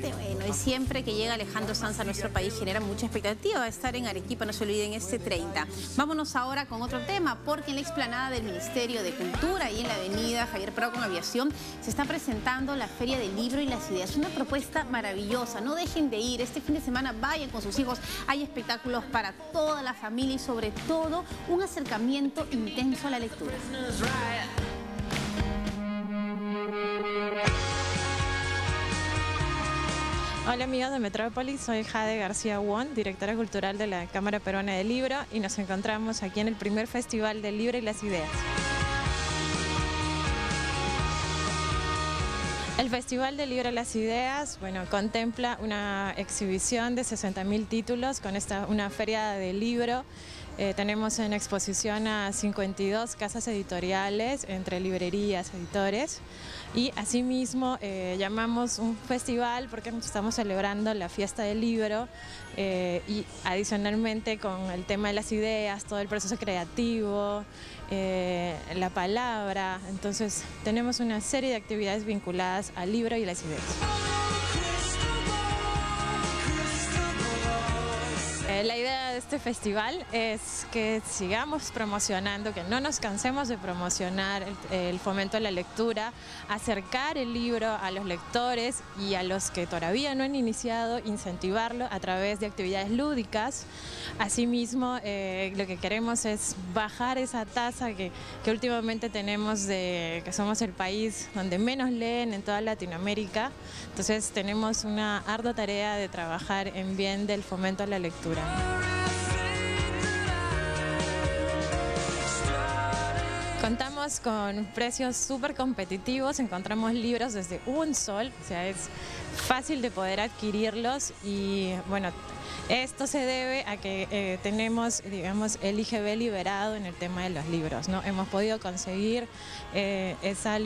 Bueno, y siempre que llega Alejandro Sanz a nuestro país genera mucha expectativa. Estar en Arequipa, no se olviden, este 30. Vámonos ahora con otro tema, porque en la explanada del Ministerio de Cultura y en la avenida Javier Prado con Aviación se está presentando la Feria del Libro y las Ideas. Una propuesta maravillosa. No dejen de ir. Este fin de semana vayan con sus hijos. Hay espectáculos para toda la familia y sobre todo un acercamiento intenso a la lectura. Hola amigos de Metrópolis, soy Jade García Won, directora cultural de la Cámara Peruana del Libro y nos encontramos aquí en el primer Festival del Libro y las Ideas. El Festival del Libro y las Ideas, bueno, contempla una exhibición de 60.000 títulos con esta, una feria de libro eh, tenemos en exposición a 52 casas editoriales entre librerías, editores y asimismo eh, llamamos un festival porque estamos celebrando la fiesta del libro eh, y adicionalmente con el tema de las ideas, todo el proceso creativo, la palabra, entonces tenemos una serie de actividades vinculadas al libro y las ideas. Este festival es que sigamos promocionando, que no nos cansemos de promocionar el, fomento de la lectura, acercar el libro a los lectores y a los que todavía no han iniciado, incentivarlo a través de actividades lúdicas. Asimismo, eh, lo que queremos es bajar esa tasa que, que últimamente tenemos de que somos el país donde menos leen en toda Latinoamérica. Entonces tenemos una ardua tarea de trabajar en bien del fomento a la lectura. Contamos con precios súper competitivos, encontramos libros desde un sol, o sea, es fácil de poder adquirirlos y bueno, esto se debe a que eh, tenemos, digamos, el IGB liberado en el tema de los libros, ¿no? Hemos podido conseguir eh, esa,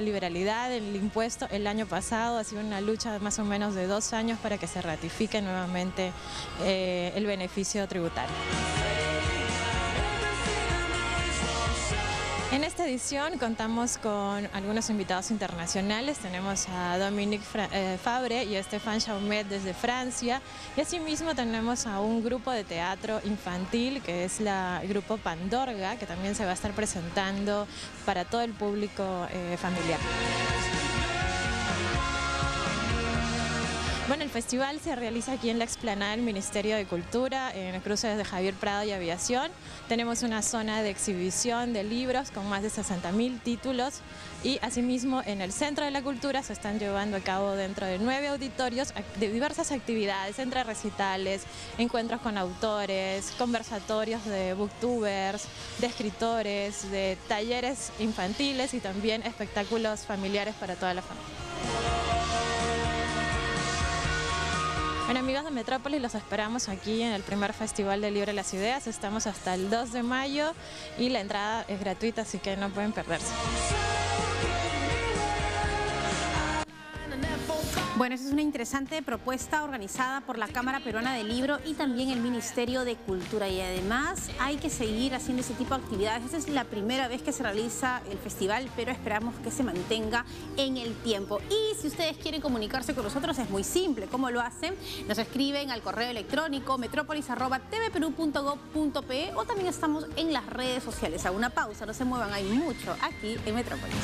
liberalidad en el impuesto el año pasado, ha sido una lucha de más o menos de dos años para que se ratifique nuevamente eh, el beneficio tributario. En esta edición contamos con algunos invitados internacionales. Tenemos a Dominique eh, Fabre y a Stéphane Chaumet desde Francia. Y asimismo tenemos a un grupo de teatro infantil que es el grupo Pandorga, que también se va a estar presentando para todo el público eh, familiar. Bueno, el festival se realiza aquí en la explanada del Ministerio de Cultura, en el cruce de Javier Prado y Aviación. Tenemos una zona de exhibición de libros con más de 60.000 títulos y asimismo en el Centro de la Cultura se están llevando a cabo dentro de nueve auditorios de diversas actividades, entre recitales, encuentros con autores, conversatorios de booktubers, de escritores, de talleres infantiles y también espectáculos familiares para toda la familia. Bueno amigos de Metrópolis, los esperamos aquí en el primer Festival de Libre las Ideas. Estamos hasta el 2 de mayo y la entrada es gratuita, así que no pueden perderse. Bueno, esa es una interesante propuesta organizada por la Cámara Peruana del Libro y también el Ministerio de Cultura. Y además hay que seguir haciendo ese tipo de actividades. Esta es la primera vez que se realiza el festival, pero esperamos que se mantenga en el tiempo. Y si ustedes quieren comunicarse con nosotros, es muy simple. ¿Cómo lo hacen? Nos escriben al correo electrónico metrópolis.tvperú.gov.pe o también estamos en las redes sociales. A una pausa, no se muevan, hay mucho aquí en Metrópolis.